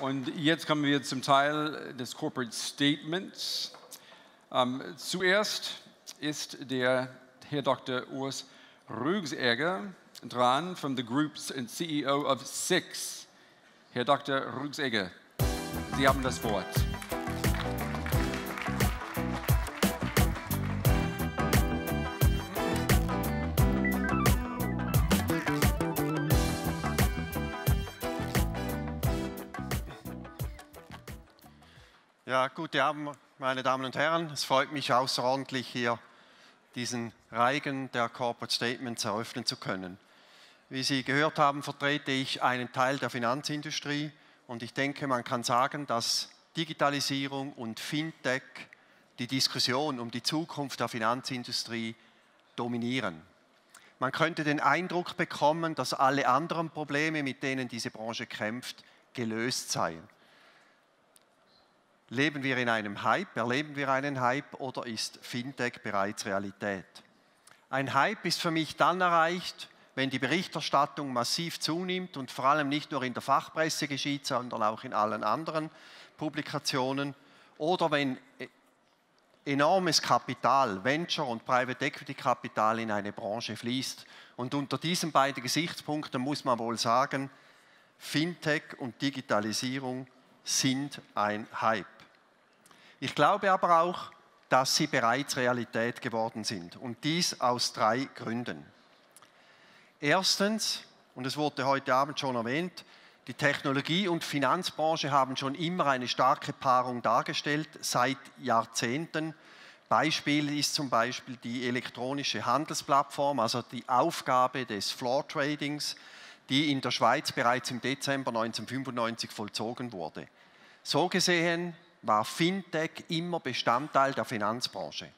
Und jetzt kommen wir zum Teil des Corporate Statements. Ähm, zuerst ist der Herr Dr. Urs Rügsegger dran, from the Groups and CEO of Six. Herr Dr. Rügsegger, Sie haben das Wort. Guten Abend, meine Damen und Herren. Es freut mich außerordentlich, hier diesen Reigen der Corporate Statements eröffnen zu können. Wie Sie gehört haben, vertrete ich einen Teil der Finanzindustrie und ich denke, man kann sagen, dass Digitalisierung und Fintech die Diskussion um die Zukunft der Finanzindustrie dominieren. Man könnte den Eindruck bekommen, dass alle anderen Probleme, mit denen diese Branche kämpft, gelöst seien. Leben wir in einem Hype? Erleben wir einen Hype oder ist Fintech bereits Realität? Ein Hype ist für mich dann erreicht, wenn die Berichterstattung massiv zunimmt und vor allem nicht nur in der Fachpresse geschieht, sondern auch in allen anderen Publikationen oder wenn enormes Kapital, Venture und Private Equity Kapital in eine Branche fließt. Und unter diesen beiden Gesichtspunkten muss man wohl sagen, Fintech und Digitalisierung sind ein Hype. Ich glaube aber auch, dass sie bereits Realität geworden sind. Und dies aus drei Gründen. Erstens, und es wurde heute Abend schon erwähnt, die Technologie- und Finanzbranche haben schon immer eine starke Paarung dargestellt, seit Jahrzehnten. Beispiel ist zum Beispiel die elektronische Handelsplattform, also die Aufgabe des Floor Tradings, die in der Schweiz bereits im Dezember 1995 vollzogen wurde. So gesehen war Fintech immer Bestandteil der Finanzbranche.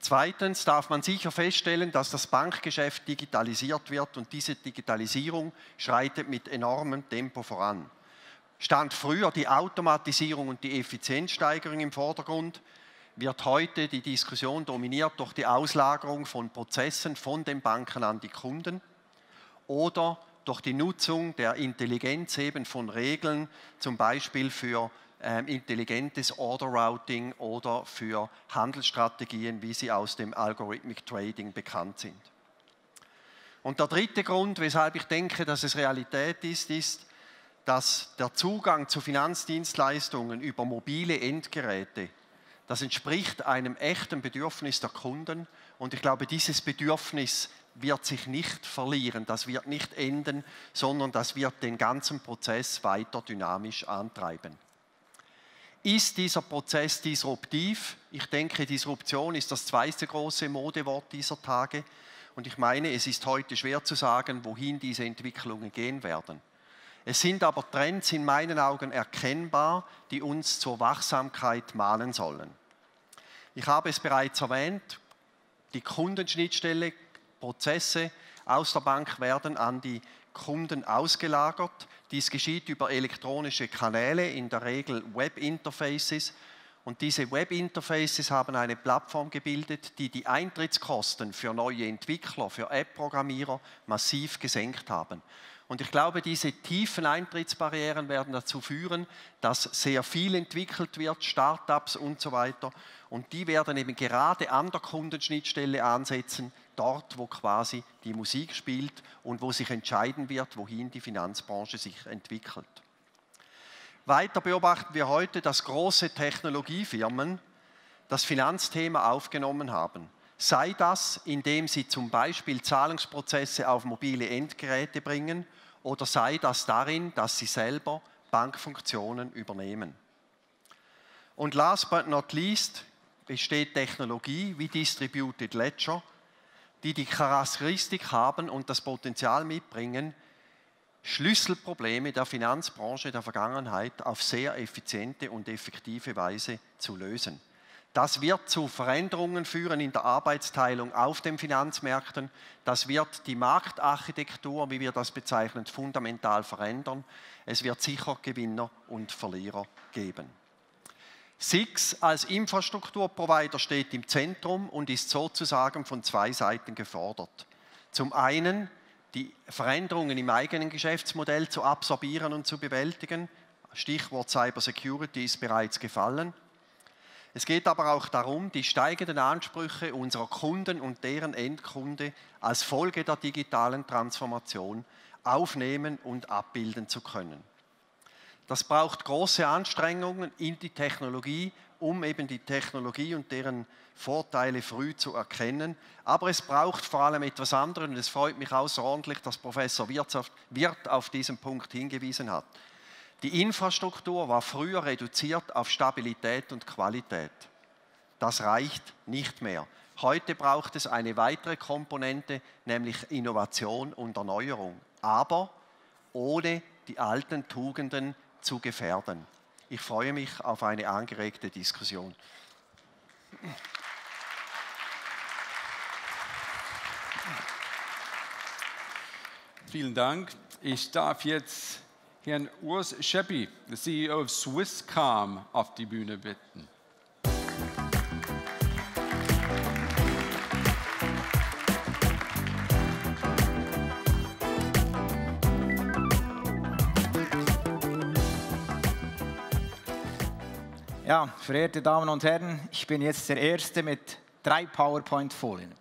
Zweitens darf man sicher feststellen, dass das Bankgeschäft digitalisiert wird und diese Digitalisierung schreitet mit enormem Tempo voran. Stand früher die Automatisierung und die Effizienzsteigerung im Vordergrund, wird heute die Diskussion dominiert durch die Auslagerung von Prozessen von den Banken an die Kunden oder durch die Nutzung der Intelligenz eben von Regeln, zum Beispiel für ähm, intelligentes Order Routing oder für Handelsstrategien, wie sie aus dem Algorithmic Trading bekannt sind. Und der dritte Grund, weshalb ich denke, dass es Realität ist, ist, dass der Zugang zu Finanzdienstleistungen über mobile Endgeräte, das entspricht einem echten Bedürfnis der Kunden. Und ich glaube, dieses Bedürfnis wird sich nicht verlieren, das wird nicht enden, sondern das wird den ganzen Prozess weiter dynamisch antreiben. Ist dieser Prozess disruptiv? Ich denke, Disruption ist das zweite große Modewort dieser Tage. Und ich meine, es ist heute schwer zu sagen, wohin diese Entwicklungen gehen werden. Es sind aber Trends in meinen Augen erkennbar, die uns zur Wachsamkeit mahnen sollen. Ich habe es bereits erwähnt, die Kundenschnittstelle, Prozesse aus der Bank werden an die Kunden ausgelagert. Dies geschieht über elektronische Kanäle, in der Regel Web-Interfaces. Und diese Web-Interfaces haben eine Plattform gebildet, die die Eintrittskosten für neue Entwickler, für App-Programmierer massiv gesenkt haben. Und ich glaube, diese tiefen Eintrittsbarrieren werden dazu führen, dass sehr viel entwickelt wird, Startups und so weiter. Und die werden eben gerade an der Kundenschnittstelle ansetzen, dort, wo quasi die Musik spielt und wo sich entscheiden wird, wohin die Finanzbranche sich entwickelt. Weiter beobachten wir heute, dass große Technologiefirmen das Finanzthema aufgenommen haben. Sei das, indem sie zum Beispiel Zahlungsprozesse auf mobile Endgeräte bringen oder sei das darin, dass sie selber Bankfunktionen übernehmen. Und last but not least besteht Technologie wie Distributed Ledger, die die Charakteristik haben und das Potenzial mitbringen, Schlüsselprobleme der Finanzbranche der Vergangenheit auf sehr effiziente und effektive Weise zu lösen. Das wird zu Veränderungen führen in der Arbeitsteilung auf den Finanzmärkten. Das wird die Marktarchitektur, wie wir das bezeichnen, fundamental verändern. Es wird sicher Gewinner und Verlierer geben. Six als Infrastrukturprovider steht im Zentrum und ist sozusagen von zwei Seiten gefordert. Zum einen die Veränderungen im eigenen Geschäftsmodell zu absorbieren und zu bewältigen. Stichwort Cyber Security ist bereits gefallen. Es geht aber auch darum, die steigenden Ansprüche unserer Kunden und deren Endkunde als Folge der digitalen Transformation aufnehmen und abbilden zu können. Das braucht große Anstrengungen in die Technologie, um eben die Technologie und deren Vorteile früh zu erkennen. Aber es braucht vor allem etwas anderes und es freut mich außerordentlich, dass Professor Wirth auf diesen Punkt hingewiesen hat. Die Infrastruktur war früher reduziert auf Stabilität und Qualität. Das reicht nicht mehr. Heute braucht es eine weitere Komponente, nämlich Innovation und Erneuerung, aber ohne die alten Tugenden zu gefährden. Ich freue mich auf eine angeregte Diskussion. Vielen Dank. Ich darf jetzt Herrn Urs Scheppi, CEO of Swisscom, auf die Bühne bitten. Verehrte Damen und Herren, ich bin jetzt der Erste mit drei PowerPoint-Folien.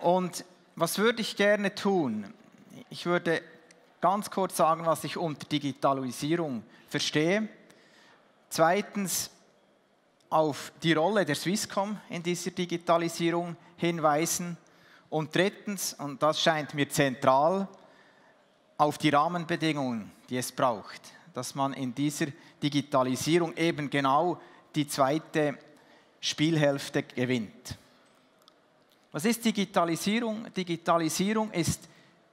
Und was würde ich gerne tun? Ich würde ganz kurz sagen, was ich unter Digitalisierung verstehe. Zweitens auf die Rolle der Swisscom in dieser Digitalisierung hinweisen. Und drittens, und das scheint mir zentral, auf die Rahmenbedingungen, die es braucht dass man in dieser Digitalisierung eben genau die zweite Spielhälfte gewinnt. Was ist Digitalisierung? Digitalisierung ist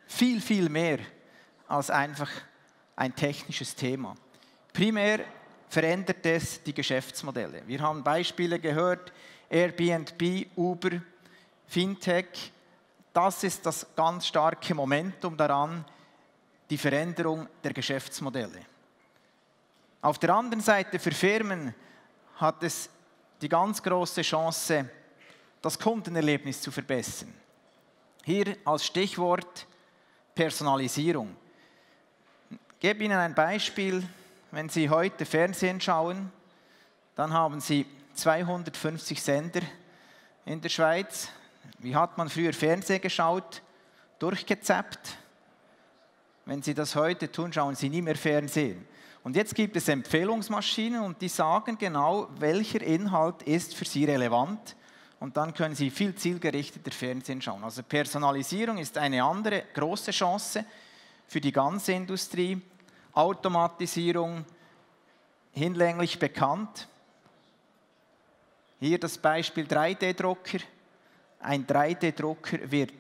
viel, viel mehr als einfach ein technisches Thema. Primär verändert es die Geschäftsmodelle. Wir haben Beispiele gehört, Airbnb, Uber, Fintech. Das ist das ganz starke Momentum daran, die Veränderung der Geschäftsmodelle. Auf der anderen Seite für Firmen hat es die ganz große Chance, das Kundenerlebnis zu verbessern. Hier als Stichwort Personalisierung. Ich gebe Ihnen ein Beispiel. Wenn Sie heute Fernsehen schauen, dann haben Sie 250 Sender in der Schweiz. Wie hat man früher Fernsehen geschaut? Durchgezappt. Wenn Sie das heute tun, schauen Sie nie mehr Fernsehen. Und jetzt gibt es Empfehlungsmaschinen und die sagen genau, welcher Inhalt ist für Sie relevant. Und dann können Sie viel zielgerichteter Fernsehen schauen. Also Personalisierung ist eine andere große Chance für die ganze Industrie. Automatisierung, hinlänglich bekannt. Hier das Beispiel 3D-Drucker. Ein 3D-Drucker wird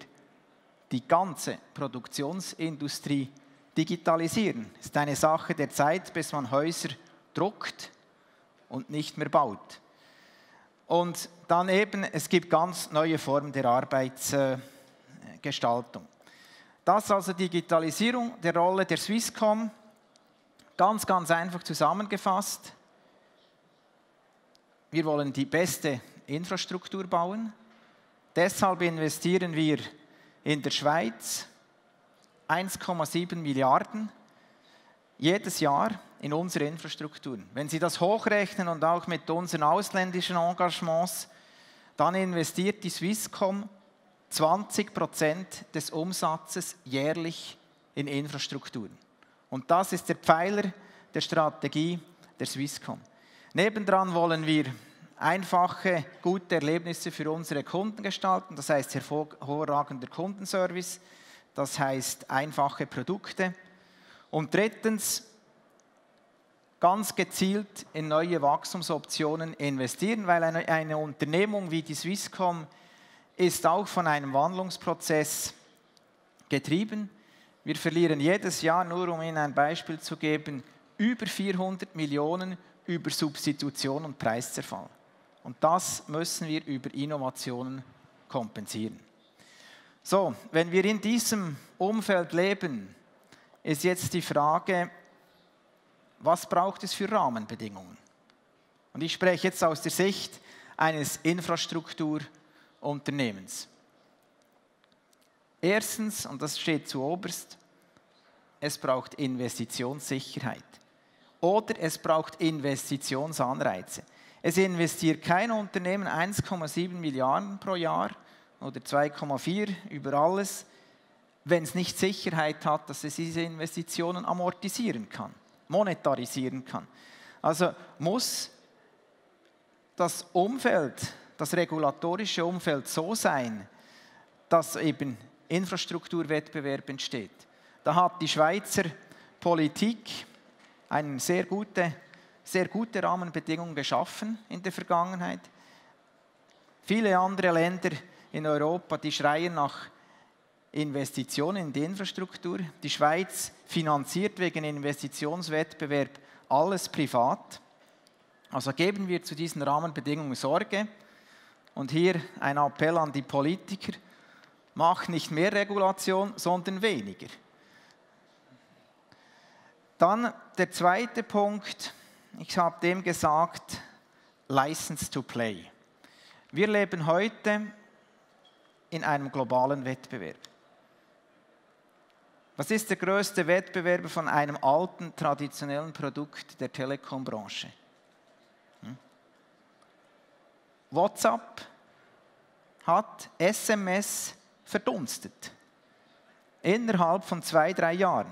die ganze Produktionsindustrie digitalisieren. Ist eine Sache der Zeit, bis man Häuser druckt und nicht mehr baut. Und dann eben, es gibt ganz neue Formen der Arbeitsgestaltung. Das also Digitalisierung der Rolle der Swisscom, ganz, ganz einfach zusammengefasst. Wir wollen die beste Infrastruktur bauen. Deshalb investieren wir in der Schweiz 1,7 Milliarden jedes Jahr in unsere Infrastrukturen. Wenn Sie das hochrechnen und auch mit unseren ausländischen Engagements, dann investiert die Swisscom 20 Prozent des Umsatzes jährlich in Infrastrukturen. Und das ist der Pfeiler der Strategie der Swisscom. Nebendran wollen wir einfache, gute Erlebnisse für unsere Kunden gestalten, das heißt hervorragender Kundenservice das heißt einfache Produkte. Und drittens, ganz gezielt in neue Wachstumsoptionen investieren, weil eine, eine Unternehmung wie die Swisscom ist auch von einem Wandlungsprozess getrieben. Wir verlieren jedes Jahr, nur um Ihnen ein Beispiel zu geben, über 400 Millionen über Substitution und Preiszerfall. Und das müssen wir über Innovationen kompensieren. So, wenn wir in diesem Umfeld leben, ist jetzt die Frage, was braucht es für Rahmenbedingungen? Und ich spreche jetzt aus der Sicht eines Infrastrukturunternehmens. Erstens, und das steht zu oberst, es braucht Investitionssicherheit oder es braucht Investitionsanreize. Es investiert kein Unternehmen 1,7 Milliarden pro Jahr oder 2,4 über alles, wenn es nicht Sicherheit hat, dass es diese Investitionen amortisieren kann, monetarisieren kann. Also muss das Umfeld, das regulatorische Umfeld so sein, dass eben Infrastrukturwettbewerb entsteht. Da hat die Schweizer Politik eine sehr gute, sehr gute Rahmenbedingungen geschaffen in der Vergangenheit. Viele andere Länder in Europa, die schreien nach Investitionen in die Infrastruktur. Die Schweiz finanziert wegen Investitionswettbewerb alles privat. Also geben wir zu diesen Rahmenbedingungen Sorge. Und hier ein Appell an die Politiker, mach nicht mehr Regulation, sondern weniger. Dann der zweite Punkt, ich habe dem gesagt, License to Play. Wir leben heute in einem globalen Wettbewerb. Was ist der größte Wettbewerber von einem alten, traditionellen Produkt der Telekombranche? Hm? WhatsApp hat SMS verdunstet. Innerhalb von zwei, drei Jahren.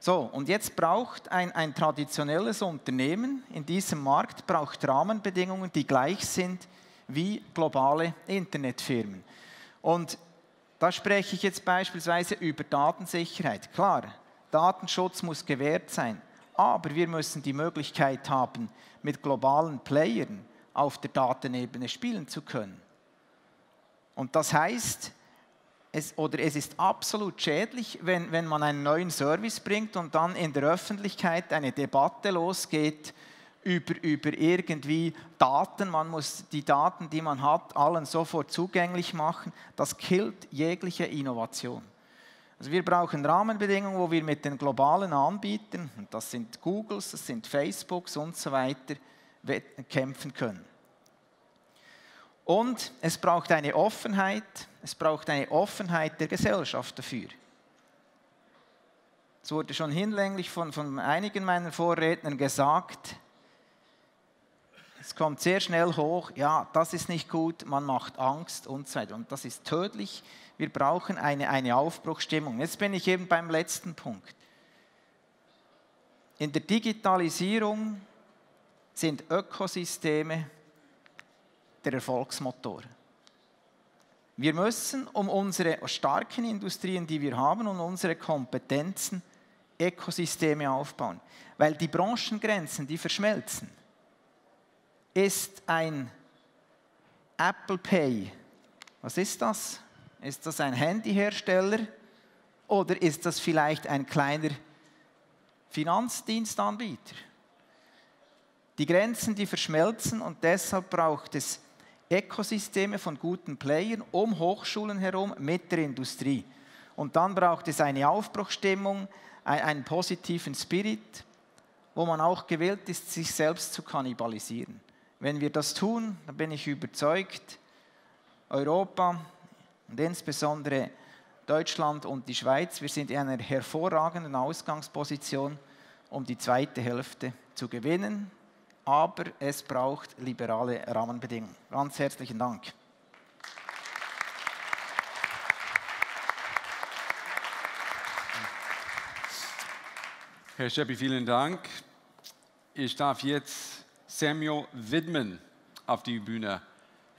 So, und jetzt braucht ein, ein traditionelles Unternehmen in diesem Markt braucht Rahmenbedingungen, die gleich sind wie globale Internetfirmen. Und da spreche ich jetzt beispielsweise über Datensicherheit. Klar, Datenschutz muss gewährt sein, aber wir müssen die Möglichkeit haben, mit globalen Playern auf der Datenebene spielen zu können. Und das heißt, es, oder es ist absolut schädlich, wenn, wenn man einen neuen Service bringt und dann in der Öffentlichkeit eine Debatte losgeht über, über irgendwie Daten. Man muss die Daten, die man hat, allen sofort zugänglich machen. Das killt jegliche Innovation. Also wir brauchen Rahmenbedingungen, wo wir mit den globalen Anbietern, und das sind Googles, das sind Facebooks und so weiter, kämpfen können. Und es braucht eine Offenheit, es braucht eine Offenheit der Gesellschaft dafür. Es wurde schon hinlänglich von, von einigen meiner Vorrednern gesagt, es kommt sehr schnell hoch, ja, das ist nicht gut, man macht Angst und so weiter. Und das ist tödlich. Wir brauchen eine, eine Aufbruchstimmung. Jetzt bin ich eben beim letzten Punkt. In der Digitalisierung sind Ökosysteme der Erfolgsmotor. Wir müssen um unsere starken Industrien, die wir haben, und unsere Kompetenzen Ökosysteme aufbauen, weil die Branchengrenzen, die verschmelzen. Ist ein Apple Pay, was ist das? Ist das ein Handyhersteller oder ist das vielleicht ein kleiner Finanzdienstanbieter? Die Grenzen, die verschmelzen und deshalb braucht es Ökosysteme von guten Playern um Hochschulen herum mit der Industrie. Und dann braucht es eine Aufbruchstimmung, einen positiven Spirit, wo man auch gewillt ist, sich selbst zu kannibalisieren. Wenn wir das tun, dann bin ich überzeugt, Europa und insbesondere Deutschland und die Schweiz, wir sind in einer hervorragenden Ausgangsposition, um die zweite Hälfte zu gewinnen aber es braucht liberale Rahmenbedingungen. Ganz herzlichen Dank. Herr Scheppi, vielen Dank. Ich darf jetzt Samuel Widman auf die Bühne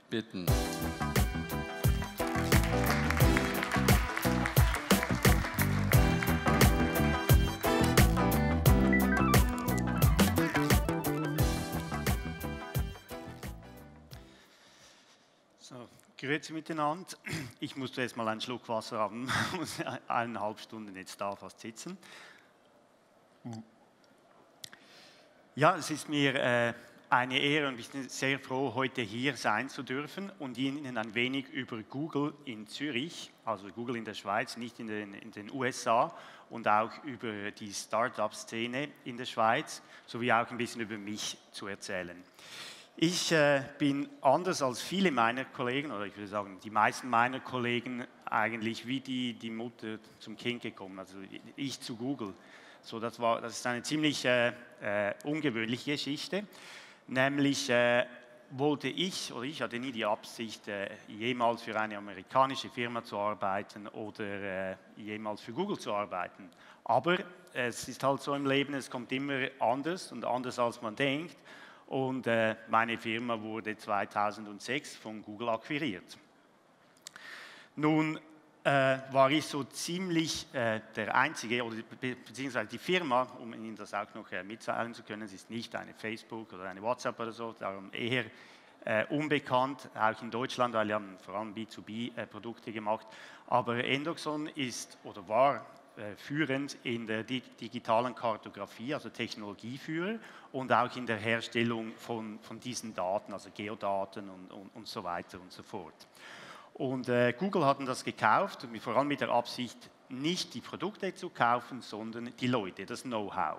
bitten. Grüezi miteinander. Ich musste erst mal einen Schluck Wasser haben, muss eineinhalb Stunden jetzt da fast sitzen. Ja, es ist mir äh, eine Ehre und ich bin sehr froh, heute hier sein zu dürfen und Ihnen ein wenig über Google in Zürich, also Google in der Schweiz, nicht in den, in den USA, und auch über die Startup-Szene in der Schweiz, sowie auch ein bisschen über mich zu erzählen. Ich äh, bin anders als viele meiner Kollegen, oder ich würde sagen, die meisten meiner Kollegen eigentlich wie die, die Mutter zum Kind gekommen, also ich zu Google. So, das, war, das ist eine ziemlich äh, äh, ungewöhnliche Geschichte. Nämlich äh, wollte ich, oder ich hatte nie die Absicht, äh, jemals für eine amerikanische Firma zu arbeiten oder äh, jemals für Google zu arbeiten. Aber es ist halt so im Leben, es kommt immer anders und anders als man denkt. Und äh, meine Firma wurde 2006 von Google akquiriert. Nun äh, war ich so ziemlich äh, der Einzige, oder beziehungsweise die Firma, um Ihnen das auch noch äh, mitteilen zu können, es ist nicht eine Facebook oder eine WhatsApp oder so, darum eher äh, unbekannt, auch in Deutschland, weil wir haben vor allem B2B-Produkte gemacht. Aber Endoxon ist oder war äh, führend in der digitalen Kartografie, also Technologieführer und auch in der Herstellung von, von diesen Daten, also Geodaten und, und, und so weiter und so fort. Und äh, Google hat das gekauft, vor allem mit der Absicht, nicht die Produkte zu kaufen, sondern die Leute, das Know-how.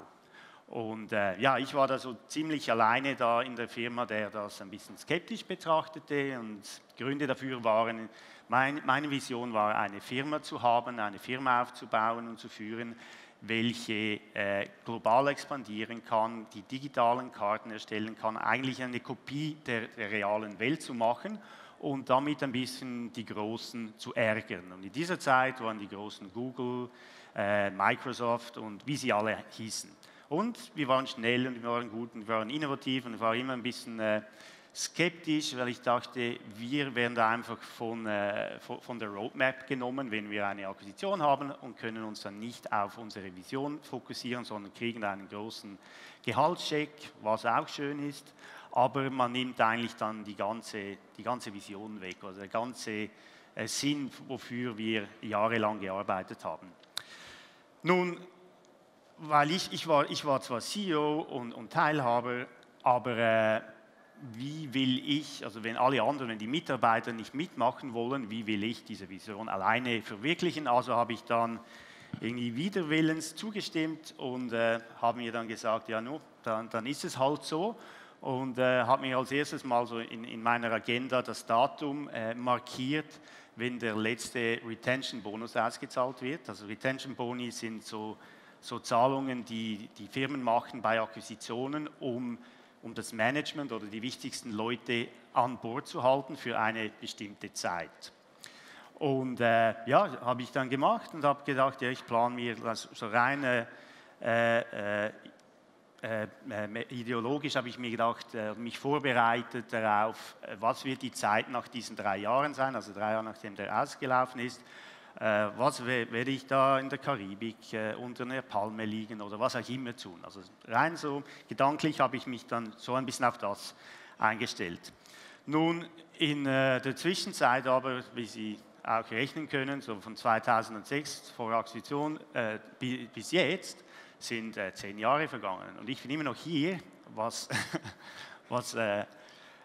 Und äh, ja, ich war da so ziemlich alleine da in der Firma, der das ein bisschen skeptisch betrachtete. Und Gründe dafür waren, mein, meine Vision war, eine Firma zu haben, eine Firma aufzubauen und zu führen, welche äh, global expandieren kann, die digitalen Karten erstellen kann, eigentlich eine Kopie der, der realen Welt zu machen und damit ein bisschen die Großen zu ärgern. Und in dieser Zeit waren die Großen Google, äh, Microsoft und wie sie alle hießen. Und wir waren schnell und wir waren gut und wir waren innovativ und ich war immer ein bisschen äh, skeptisch, weil ich dachte, wir werden da einfach von, äh, von der Roadmap genommen, wenn wir eine Akquisition haben und können uns dann nicht auf unsere Vision fokussieren, sondern kriegen einen großen Gehaltscheck, was auch schön ist aber man nimmt eigentlich dann die ganze, die ganze Vision weg, also der ganze äh, Sinn, wofür wir jahrelang gearbeitet haben. Nun, weil ich, ich, war, ich war zwar CEO und, und Teilhaber, aber äh, wie will ich, also wenn alle anderen, wenn die Mitarbeiter nicht mitmachen wollen, wie will ich diese Vision alleine verwirklichen? Also habe ich dann irgendwie widerwillens zugestimmt und äh, habe mir dann gesagt, ja, no, dann, dann ist es halt so und äh, habe mir als erstes mal so in, in meiner Agenda das Datum äh, markiert, wenn der letzte Retention-Bonus ausgezahlt wird. Also Retention-Boni sind so, so Zahlungen, die die Firmen machen bei Akquisitionen, um, um das Management oder die wichtigsten Leute an Bord zu halten für eine bestimmte Zeit. Und äh, ja, habe ich dann gemacht und habe gedacht, ja, ich plane mir das so rein äh, äh, äh, ideologisch habe ich mir gedacht, äh, mich vorbereitet darauf, was wird die Zeit nach diesen drei Jahren sein, also drei Jahre nachdem der ausgelaufen ist. Was werde ich da in der Karibik unter einer Palme liegen oder was auch immer tun. Also rein so gedanklich habe ich mich dann so ein bisschen auf das eingestellt. Nun, in der Zwischenzeit aber, wie Sie auch rechnen können, so von 2006 vor Akquisition bis jetzt, sind äh, zehn Jahre vergangen und ich bin immer noch hier, was, was äh,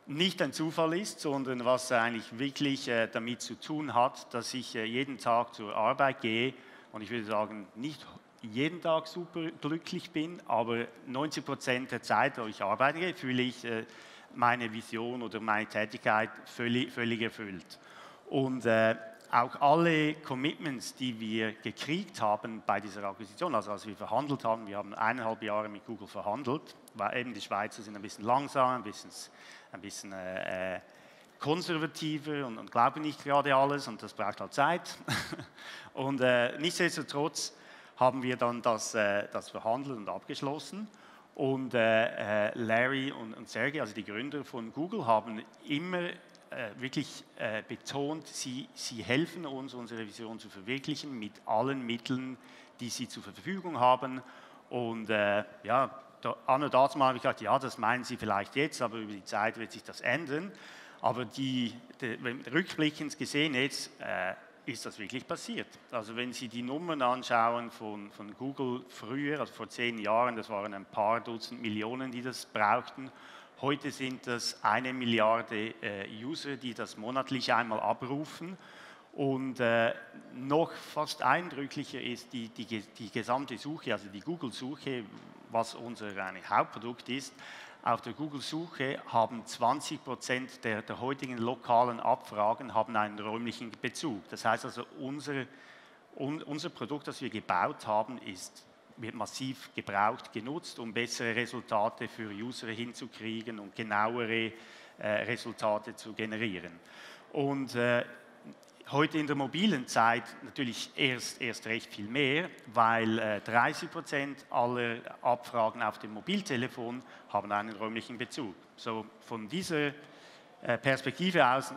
nicht ein Zufall ist, sondern was eigentlich wirklich äh, damit zu tun hat, dass ich äh, jeden Tag zur Arbeit gehe und ich würde sagen, nicht jeden Tag super glücklich bin, aber 90 Prozent der Zeit, wo ich arbeite, fühle ich äh, meine Vision oder meine Tätigkeit völlig, völlig erfüllt. Und äh, auch alle Commitments, die wir gekriegt haben bei dieser Akquisition, also als wir verhandelt haben, wir haben eineinhalb Jahre mit Google verhandelt, weil eben die Schweizer sind ein bisschen langsamer, ein bisschen, ein bisschen äh, konservativer und, und, glauben nicht gerade alles und das braucht halt Zeit. und äh, nichtsdestotrotz haben wir dann das, äh, das verhandelt und abgeschlossen. Und äh, äh, Larry und, und Sergey, also die Gründer von Google, haben immer wirklich äh, betont, sie, sie helfen uns, unsere Vision zu verwirklichen mit allen Mitteln, die sie zur Verfügung haben. Und äh, ja, da, an und dazu habe ich gedacht, ja, das meinen Sie vielleicht jetzt, aber über die Zeit wird sich das ändern. Aber die, die, rückblickend gesehen jetzt äh, ist das wirklich passiert. Also wenn Sie die Nummern anschauen von, von Google früher, also vor zehn Jahren, das waren ein paar Dutzend Millionen, die das brauchten. Heute sind das eine Milliarde äh, User, die das monatlich einmal abrufen. Und äh, noch fast eindrücklicher ist die, die, die gesamte Suche, also die Google-Suche, was unser Hauptprodukt ist, auf der Google-Suche haben 20 Prozent der, der heutigen lokalen Abfragen haben einen räumlichen Bezug. Das heißt also, unser, un, unser Produkt, das wir gebaut haben, ist, wird massiv gebraucht, genutzt, um bessere Resultate für User hinzukriegen und genauere äh, Resultate zu generieren. Und äh, heute in der mobilen Zeit natürlich erst, erst recht viel mehr, weil äh, 30 Prozent aller Abfragen auf dem Mobiltelefon haben einen räumlichen Bezug. So von dieser äh, Perspektive aus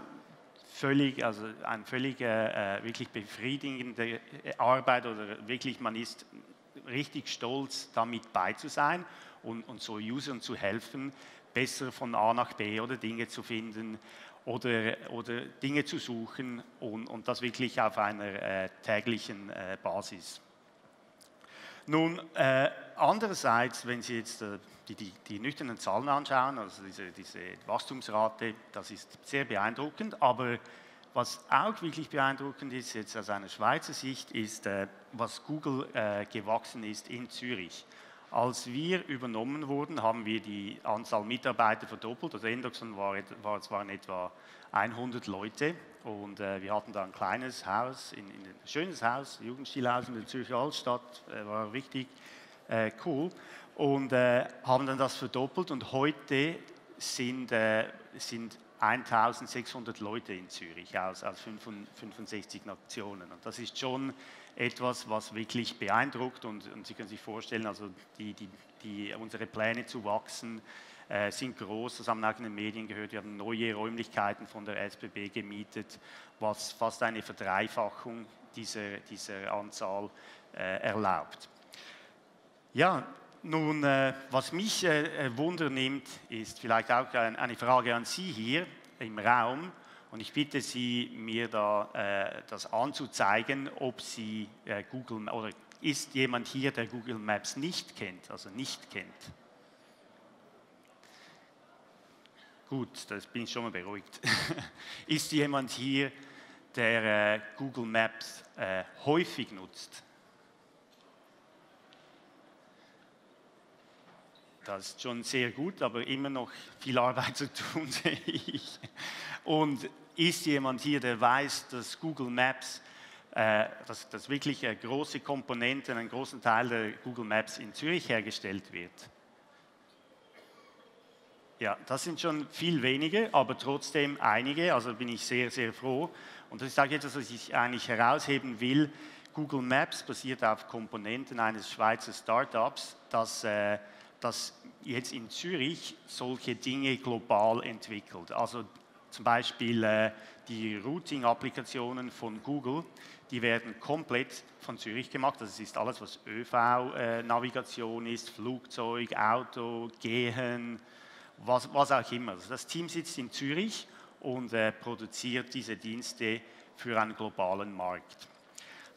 völlig, also eine völlig äh, äh, wirklich befriedigende Arbeit oder wirklich man ist richtig stolz, damit bei zu sein und, und so Usern zu helfen, besser von A nach B oder Dinge zu finden oder, oder Dinge zu suchen und, und das wirklich auf einer äh, täglichen äh, Basis. Nun, äh, andererseits, wenn Sie jetzt äh, die, die, die, nüchternen Zahlen anschauen, also diese, diese, Wachstumsrate, das ist sehr beeindruckend, aber was auch wirklich beeindruckend ist, jetzt aus einer Schweizer Sicht, ist, äh, was Google äh, gewachsen ist in Zürich. Als wir übernommen wurden, haben wir die Anzahl Mitarbeiter verdoppelt. Also Endoxon war, war, waren etwa 100 Leute und äh, wir hatten da ein kleines Haus, in, in ein schönes Haus, Jugendstilhaus in der Zürcher Altstadt, äh, war richtig äh, cool und äh, haben dann das verdoppelt und heute sind, sind 1600 Leute in Zürich aus, aus 65 Nationen. Und das ist schon etwas, was wirklich beeindruckt und, und Sie können sich vorstellen, also die, die, die, unsere Pläne zu wachsen äh, sind groß, das haben auch in den Medien gehört, wir haben neue Räumlichkeiten von der SBB gemietet, was fast eine Verdreifachung dieser, dieser Anzahl äh, erlaubt. Ja, nun, äh, was mich äh, äh Wunder nimmt, ist vielleicht auch eine Frage an Sie hier im Raum. Und ich bitte Sie, mir da äh, das anzuzeigen, ob Sie äh, Google oder ist jemand hier, der Google Maps nicht kennt, also nicht kennt. Gut, das bin ich schon mal beruhigt. ist jemand hier, der äh, Google Maps häufig nutzt? Das ist schon sehr gut, aber immer noch viel Arbeit zu tun, sehe ich. Und ist jemand hier, der weiß, dass Google Maps, äh, dass, dass wirklich eine große Komponente, einen großen Teil der Google Maps in Zürich hergestellt wird? Ja, das sind schon viel weniger, aber trotzdem einige, also bin ich sehr, sehr froh. Und das ist auch etwas, was ich eigentlich herausheben will. Google Maps basiert auf Komponenten eines Schweizer Startups, das, äh, das jetzt in Zürich solche Dinge global entwickelt. Also zum Beispiel äh, die Routing-Applikationen von Google, die werden komplett von Zürich gemacht. Das ist alles, was ÖV-Navigation äh, ist, Flugzeug, Auto, Gehen, was, was auch immer. Also das Team sitzt in Zürich und äh, produziert diese Dienste für einen globalen Markt.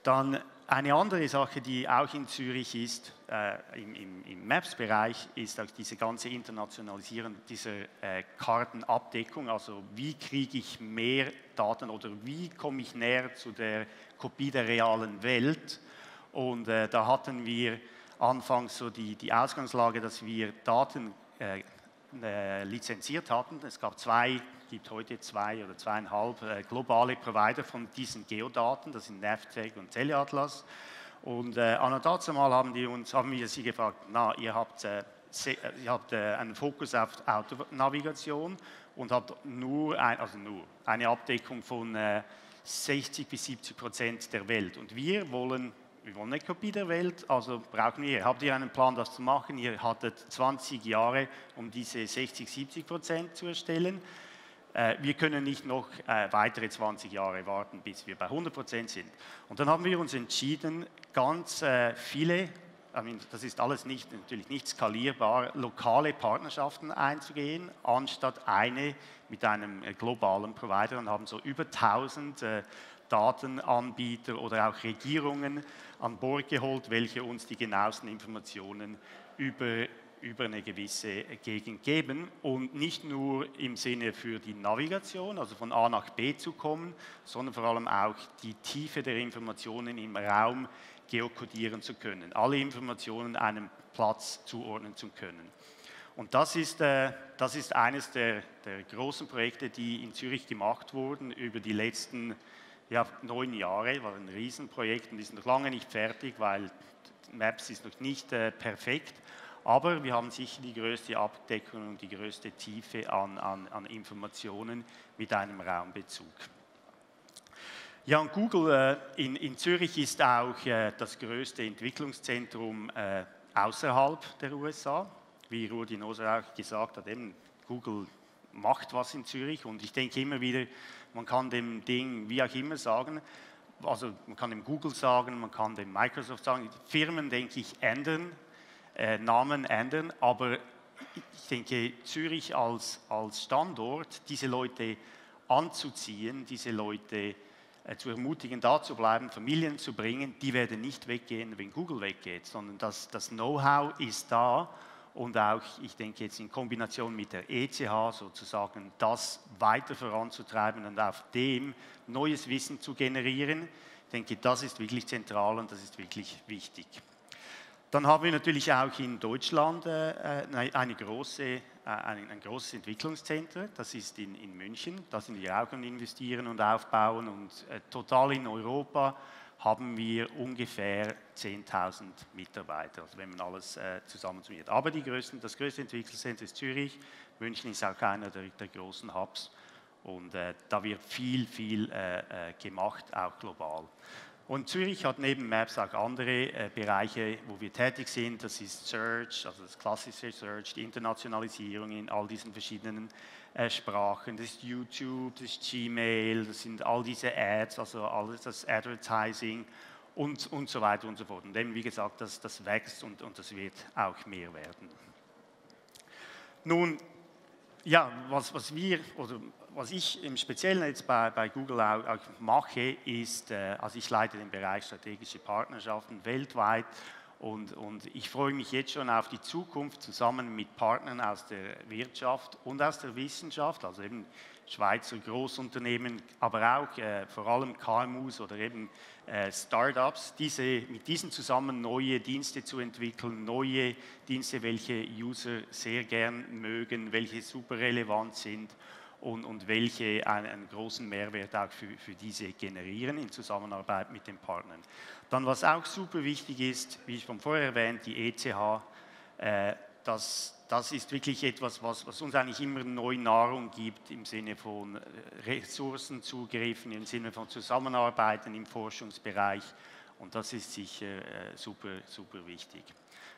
Dann eine andere Sache, die auch in Zürich ist, äh, im, im, im Maps-Bereich, ist auch diese ganze Internationalisierung dieser äh, Kartenabdeckung. Also wie kriege ich mehr Daten oder wie komme ich näher zu der Kopie der realen Welt? Und äh, da hatten wir anfangs so die, die Ausgangslage, dass wir Daten äh, äh, lizenziert hatten. Es gab zwei gibt heute zwei oder zweieinhalb äh, globale Provider von diesen Geodaten, das sind Navtec und Teleatlas. Und äh, an dazu mal haben, die uns, haben wir sie gefragt, na, ihr habt, äh, äh, ihr habt äh, einen Fokus auf Autonavigation und habt nur, ein, also nur eine Abdeckung von 60 bis 70 Prozent der Welt. Und wir wollen wir wollen eine Kopie der Welt, also brauchen wir, habt ihr einen Plan, das zu machen? Ihr hattet 20 Jahre, um diese 60, 70 Prozent zu erstellen. Äh, wir können nicht noch äh, weitere 20 Jahre warten, bis wir bei 100 Prozent sind. Und dann haben wir uns entschieden, ganz äh, viele, das ist alles nicht, natürlich nicht skalierbar, lokale Partnerschaften einzugehen, anstatt eine mit einem globalen Provider und haben so über 1000 Datenanbieter oder auch Regierungen an Bord geholt, welche uns die genauesten Informationen über über eine gewisse Gegend geben und nicht nur im Sinne für die Navigation, also von A nach B zu kommen, sondern vor allem auch die Tiefe der Informationen im Raum geokodieren zu können, alle Informationen einem Platz zuordnen zu können. Und das ist, äh, das ist eines der, der, großen Projekte, die in Zürich gemacht wurden über die letzten ja, neun Jahre. War ein Riesenprojekt und ist noch lange nicht fertig, weil Maps ist noch nicht äh, perfekt. Aber wir haben sicher die größte Abdeckung und die größte Tiefe an, an, an Informationen mit einem Raumbezug. Ja, und Google äh, in, in, Zürich ist auch äh, das größte Entwicklungszentrum äh, außerhalb der USA wie Rudi Noser auch gesagt hat, eben Google macht was in Zürich und ich denke immer wieder, man kann dem Ding wie auch immer sagen, also man kann dem Google sagen, man kann dem Microsoft sagen, Firmen, denke ich, ändern, äh, Namen ändern, aber ich denke, Zürich als, als Standort, diese Leute anzuziehen, diese Leute äh, zu ermutigen, da zu bleiben, Familien zu bringen, die werden nicht weggehen, wenn Google weggeht, sondern das, das Know-how ist da und auch, ich denke jetzt in Kombination mit der ECH sozusagen, das weiter voranzutreiben und auf dem neues Wissen zu generieren. Ich denke, das ist wirklich zentral und das ist wirklich wichtig. Dann haben wir natürlich auch in Deutschland äh, äh eine große, äh, ein, großes Entwicklungszentrum, das ist in, München, da sind wir auch am Investieren und Aufbauen. Und total in Europa haben wir ungefähr 10.000 Mitarbeiter, also wenn man alles äh, zusammensummiert. Aber größten, das größte Entwicklungszentrum ist Zürich, München ist auch einer der, der großen Hubs. Und da wird viel, viel gemacht, auch global. Und Zürich hat neben Maps auch andere äh, Bereiche, wo wir tätig sind. Das ist Search, also das klassische Search, die Internationalisierung in all diesen verschiedenen äh, Sprachen, das ist YouTube, das ist Gmail, das sind all diese Ads, also alles das Advertising und, und so weiter und so fort. Und eben, wie gesagt, das, das wächst und, und das wird auch mehr werden. Nun, ja, was, was wir oder was ich im Speziellen jetzt bei, bei Google auch, auch mache, ist, äh, also ich leite den Bereich strategische Partnerschaften weltweit und, und, ich freue mich jetzt schon auf die Zukunft zusammen mit Partnern aus der Wirtschaft und aus der Wissenschaft, also eben Schweizer Großunternehmen, aber auch äh, vor allem KMUs oder eben äh, Startups, diese, mit diesen zusammen neue Dienste zu entwickeln, neue Dienste, welche User sehr gern mögen, welche super relevant sind und, und welche einen, einen, großen Mehrwert auch für, für diese generieren in Zusammenarbeit mit den Partnern. Dann, was auch super wichtig ist, wie ich von vorher erwähnt, die ECH, äh, das, das ist wirklich etwas, was, was, uns eigentlich immer neue Nahrung gibt im Sinne von äh, Ressourcenzugriffen, im Sinne von Zusammenarbeiten im Forschungsbereich. Und das ist sicher äh, super, super wichtig.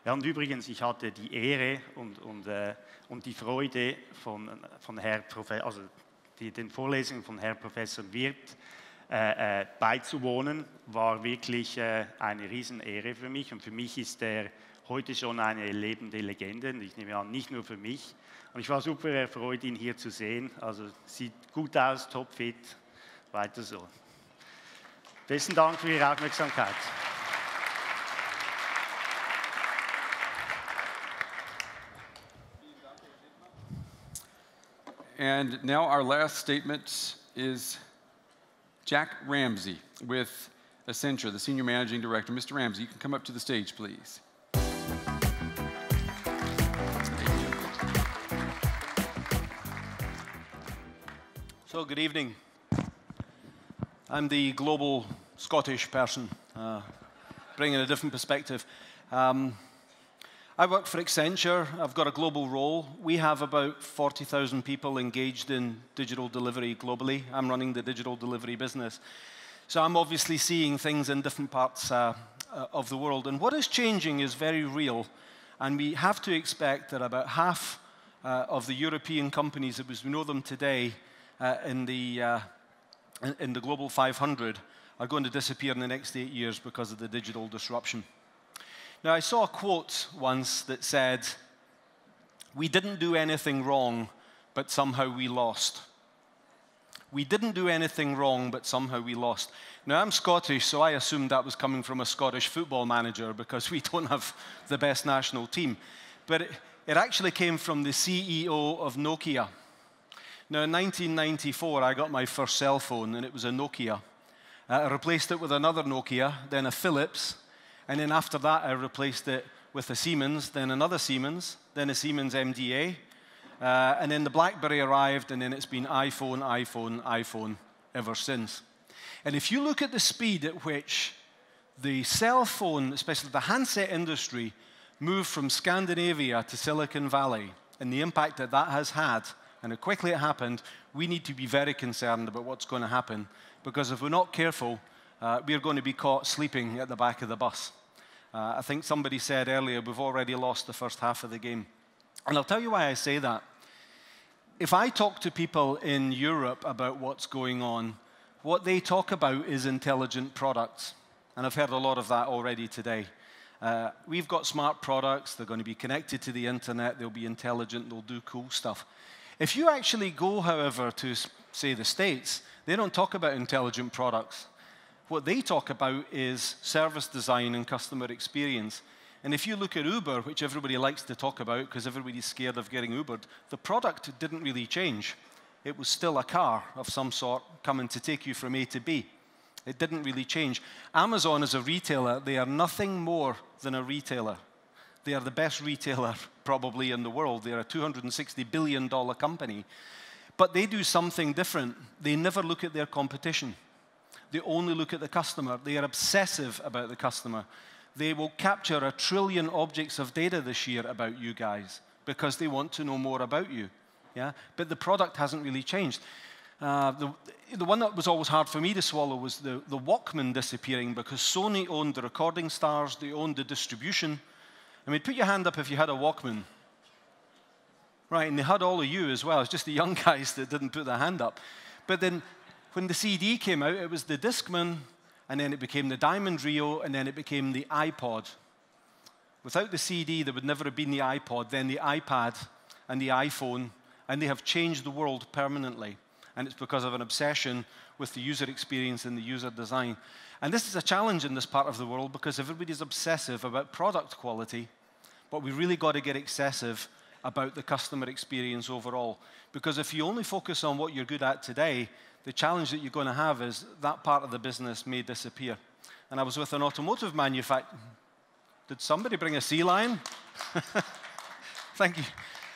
Ja, und übrigens, ich hatte die Ehre und, und, äh, und die Freude von, von Herr also die, den Vorlesungen von Herrn Professor Wirth äh, äh, beizuwohnen, war wirklich äh, eine Riesenehre für mich. Und für mich ist er heute schon eine lebende Legende. Ich nehme an, nicht nur für mich. Und ich war super erfreut, ihn hier zu sehen. Also sieht gut aus, topfit, weiter so. Besten Dank für Ihre Aufmerksamkeit. And now our last statement is Jack Ramsey with Accenture, the Senior Managing Director. Mr. Ramsey, you can come up to the stage, please. So, good evening. I'm the global Scottish person, uh, bringing a different perspective. Um, I work for Accenture. I've got a global role. We have about 40,000 people engaged in digital delivery globally. I'm running the digital delivery business. So I'm obviously seeing things in different parts uh, uh, of the world. And what is changing is very real. And we have to expect that about half uh, of the European companies, as we know them today, uh, in, the, uh, in, in the global 500, are going to disappear in the next eight years because of the digital disruption. Now, I saw a quote once that said, We didn't do anything wrong, but somehow we lost. We didn't do anything wrong, but somehow we lost. Now, I'm Scottish, so I assumed that was coming from a Scottish football manager because we don't have the best national team. But it, it actually came from the CEO of Nokia. Now, in 1994, I got my first cell phone, and it was a Nokia. Uh, I replaced it with another Nokia, then a Philips, and then after that, I replaced it with a Siemens, then another Siemens, then a Siemens MDA, uh, and then the BlackBerry arrived, and then it's been iPhone, iPhone, iPhone ever since. And if you look at the speed at which the cell phone, especially the handset industry, moved from Scandinavia to Silicon Valley and the impact that that has had, and how quickly it happened, we need to be very concerned about what's going to happen. Because if we're not careful, uh, we're going to be caught sleeping at the back of the bus. Uh, I think somebody said earlier, we've already lost the first half of the game. And I'll tell you why I say that. If I talk to people in Europe about what's going on, what they talk about is intelligent products. And I've heard a lot of that already today. Uh, we've got smart products, they're going to be connected to the internet, they'll be intelligent, they'll do cool stuff. If you actually go, however, to, say, the States, they don't talk about intelligent products. What they talk about is service design and customer experience. And if you look at Uber, which everybody likes to talk about because everybody's scared of getting Ubered, the product didn't really change. It was still a car of some sort coming to take you from A to B. It didn't really change. Amazon is a retailer, they are nothing more than a retailer. They are the best retailer probably in the world. They're a $260 billion company. But they do something different. They never look at their competition. They only look at the customer. They are obsessive about the customer. They will capture a trillion objects of data this year about you guys because they want to know more about you. Yeah? But the product hasn't really changed. Uh, the, the one that was always hard for me to swallow was the, the Walkman disappearing because Sony owned the recording stars, they owned the distribution. I mean, put your hand up if you had a Walkman. Right, and they had all of you as well. It's just the young guys that didn't put their hand up. But then when the CD came out, it was the Discman, and then it became the Diamond Rio, and then it became the iPod. Without the CD, there would never have been the iPod, then the iPad, and the iPhone, and they have changed the world permanently and it's because of an obsession with the user experience and the user design. And this is a challenge in this part of the world because everybody's obsessive about product quality, but we really got to get excessive about the customer experience overall. Because if you only focus on what you're good at today, the challenge that you're going to have is that part of the business may disappear. And I was with an automotive manufacturer. Did somebody bring a sea lion? Thank you.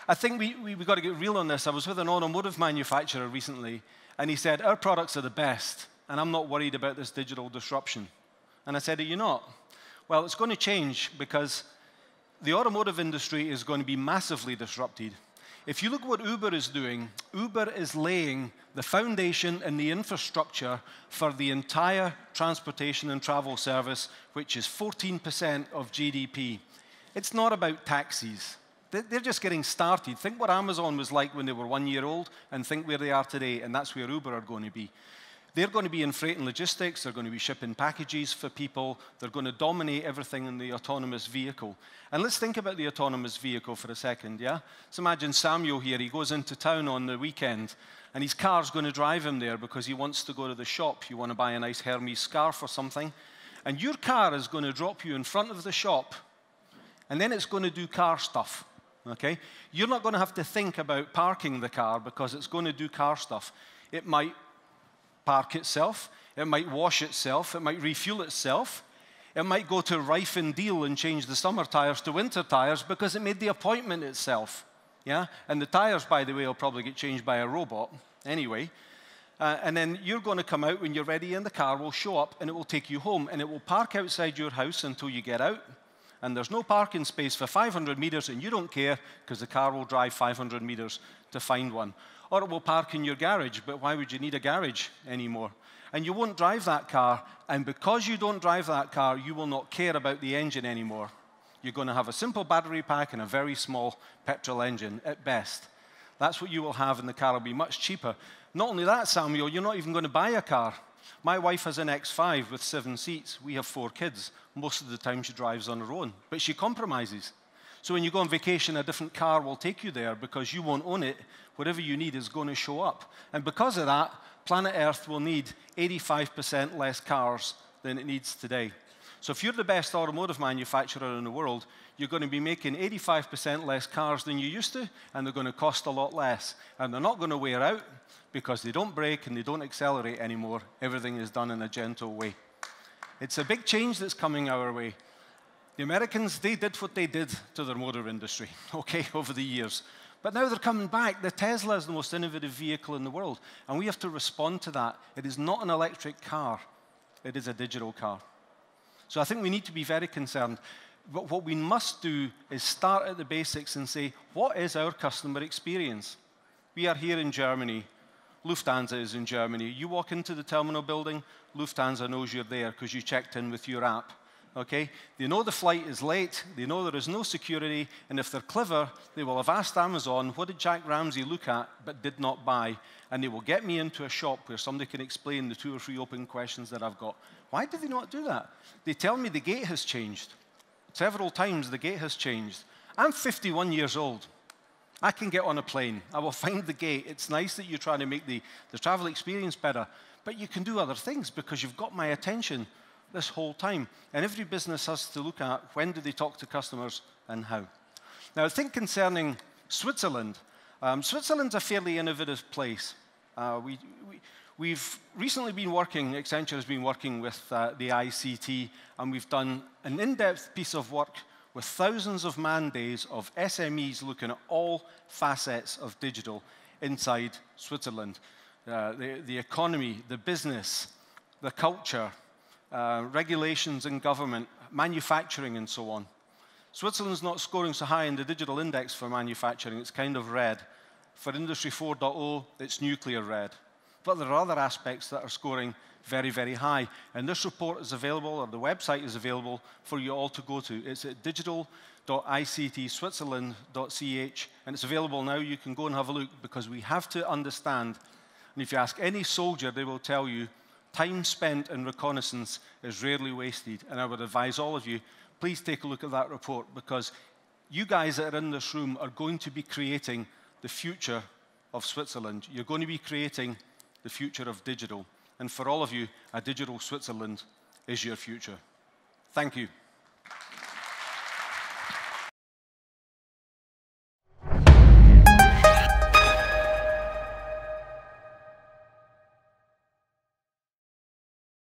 I think we, we, we got to get real on this. I was with an automotive manufacturer recently, and he said, Our products are the best, and I'm not worried about this digital disruption. And I said, Are you not? Well, it's going to change because the automotive industry is going to be massively disrupted. If you look at what Uber is doing, Uber is laying the foundation and the infrastructure for the entire transportation and travel service, which is 14% of GDP. It's not about taxis. They're just getting started. Think what Amazon was like when they were one year old, and think where they are today, and that's where Uber are going to be. They're going to be in freight and logistics, they're going to be shipping packages for people, they're going to dominate everything in the autonomous vehicle. And let's think about the autonomous vehicle for a second, yeah? So imagine Samuel here, he goes into town on the weekend, and his car's going to drive him there because he wants to go to the shop. You want to buy a nice Hermes scarf or something, and your car is going to drop you in front of the shop, and then it's going to do car stuff okay? You're not going to have to think about parking the car because it's going to do car stuff. It might park itself, it might wash itself, it might refuel itself, it might go to Rife and Deal and change the summer tires to winter tires because it made the appointment itself. Yeah? And the tires, by the way, will probably get changed by a robot anyway. Uh, and then you're going to come out when you're ready, and the car will show up and it will take you home and it will park outside your house until you get out and there's no parking space for 500 meters, and you don't care because the car will drive 500 meters to find one. Oh, or it will park in your garage, but why would you need a garage anymore? And you won't drive that car, and because you don't drive that car, you will not care about the engine anymore. You're going to have a simple battery pack and a very small petrol engine at best. That's what you will have, and the car will be much cheaper. Not only that, Samuel, you're not even going to buy a car. My wife has an X5 with seven seats. We have four kids. Most of the time she drives on her own, but she compromises. So when you go on vacation, a different car will take you there because you won't own it. Whatever you need is going to show up. And because of that, planet Earth will need 85% less cars than it needs today. So if you're the best automotive manufacturer in the world, you're going to be making 85% less cars than you used to, and they're going to cost a lot less. And they're not going to wear out because they don't brake and they don't accelerate anymore. Everything is done in a gentle way. It's a big change that's coming our way. The Americans, they did what they did to their motor industry, okay, over the years. But now they're coming back. The Tesla is the most innovative vehicle in the world, and we have to respond to that. It is not an electric car, it is a digital car. So I think we need to be very concerned. But what we must do is start at the basics and say, what is our customer experience? We are here in Germany. Lufthansa is in Germany. You walk into the terminal building, Lufthansa knows you're there because you checked in with your app. Okay? They know the flight is late, they know there is no security, and if they're clever, they will have asked Amazon, what did Jack Ramsey look at but did not buy? And they will get me into a shop where somebody can explain the two or three open questions that I've got. Why do they not do that? They tell me the gate has changed. Several times the gate has changed. I'm 51 years old. I can get on a plane. I will find the gate. It's nice that you're trying to make the, the travel experience better, but you can do other things because you've got my attention this whole time. And every business has to look at when do they talk to customers and how. Now, I think concerning Switzerland, um, Switzerland's a fairly innovative place. Uh, we, we, we've recently been working, Accenture has been working with uh, the ICT, and we've done an in depth piece of work with thousands of man days of SMEs looking at all facets of digital inside Switzerland uh, the, the economy, the business, the culture, uh, regulations in government, manufacturing, and so on. Switzerland's not scoring so high in the digital index for manufacturing, it's kind of red. For Industry 4.0, it's nuclear red. But there are other aspects that are scoring very, very high. And this report is available, or the website is available for you all to go to. It's at digital.ictswitzerland.ch, and it's available now. You can go and have a look because we have to understand. And if you ask any soldier, they will tell you Time spent in reconnaissance is rarely wasted, and I would advise all of you, please take a look at that report because you guys that are in this room are going to be creating the future of Switzerland. You're going to be creating the future of digital. And for all of you, a digital Switzerland is your future. Thank you.